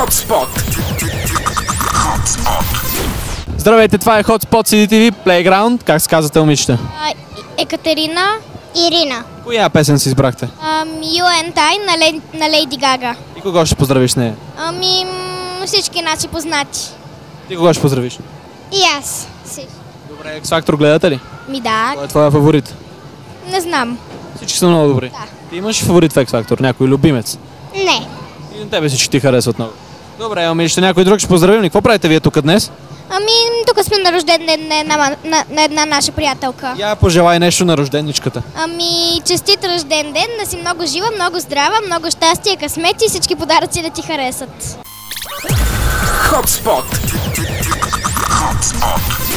Hotspot. Здравейте, това е Hotspot CDTV Playground. Как се казвате, момичета? Екатерина. Ирина. Коя песен си избрахте? You and I на, Ле... на Лейди Гага. И кого ще поздравиш с нея? Ами, всички наши познати. Ти кого ще поздравиш? И аз. Добре, X Factor гледате ли? Ми да, Кой е твоя фаворит? не знам. Всички са много добри. Да. Ти имаш фаворит в X Factor? Някой любимец? Не. И на тебе всички ти харесват много. Добре, ами ще някой друг ще поздравим ли? Какво правите вие тук днес? Ами, тук сме на рожден ден на една, на, на една наша приятелка. Я пожелай нещо на рожденничката. Ами, честит рожден ден, да си много жива, много здрава, много щастие, късмет и всички подаръци да ти харесат. Hotspot. Hotspot.